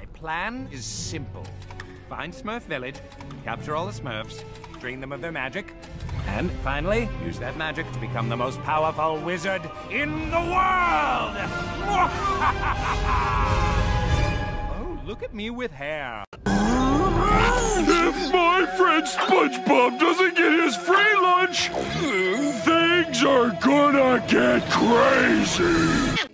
My plan is simple. Find Smurf Village, capture all the Smurfs, drain them of their magic, and finally, use that magic to become the most powerful wizard in the world! oh, look at me with hair. If my friend SpongeBob doesn't get his free lunch, things are gonna get crazy.